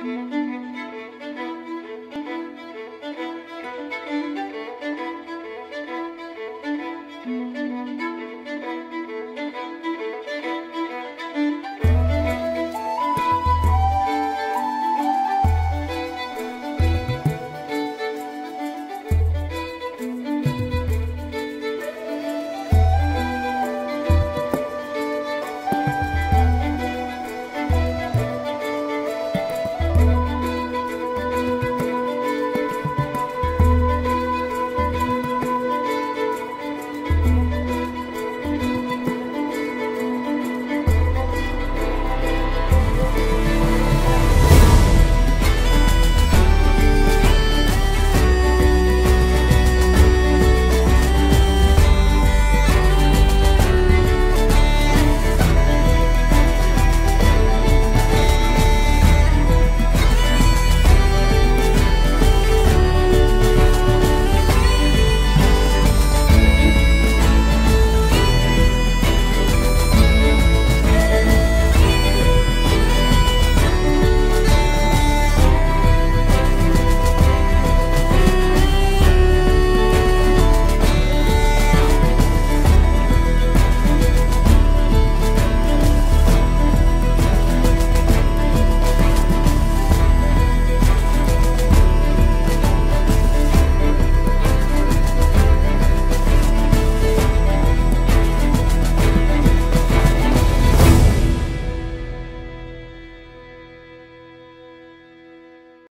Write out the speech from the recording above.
Mm-hmm.